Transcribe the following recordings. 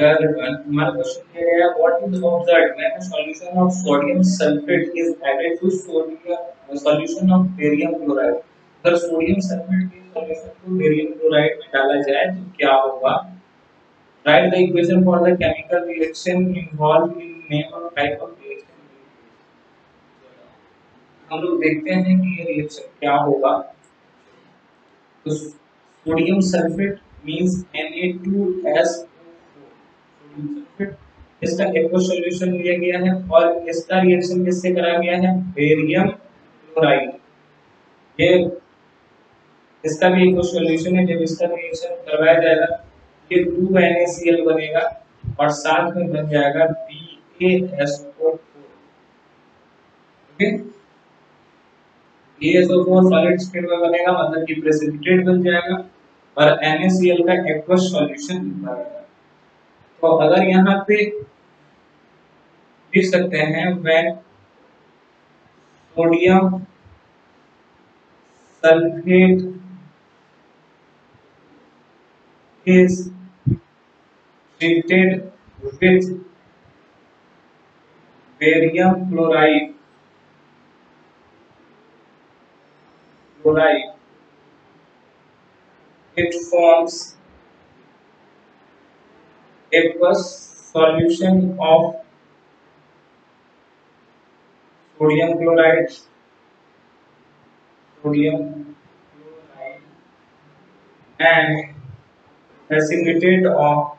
हमारा क्वेश्चन ये है what is observed when a solution of sodium sulphate is added to sodium solution of barium chloride अगर sodium sulphate के solution को barium chloride में डाला जाए तो क्या होगा? Write the equation for the chemical reaction involve in name of type of reaction हम लोग देखते हैं कि ये रिएक्शन क्या होगा। तो सोडियम सल्फेट मींस Na2S इसका एक्वस सॉल्यूशन लिया गया है और इसका रिएक्शन किससे कराया गया है? बेरियम क्लोराइड ये इसका भी एक्वस सॉल्यूशन है, जब इसका रिएक्शन करवाया जाएगा, ये 2NaCl बनेगा और साथ में बन जाएगा BaSO4 okay BaSO4 solid state में बनेगा मतलब कि प्रेसिपिटेट बन जाएगा और NaCl का एक्वस सॉल्यूशन बनेगा। तो अगर यहाँ पे लिख सकते हैं, वह sodium sulphate is treated with barium chloride chloride it forms aqueous solution of sodium chloride sodium chloride and precipitate of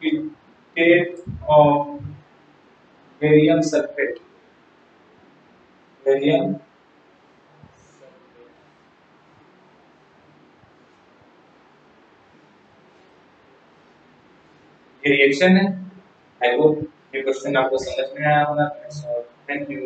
precipitate of barium sulfate. Barium ये रिएक्शन है? आई होप ये क्वेश्चन आपको समझ में आया होगा। Thank you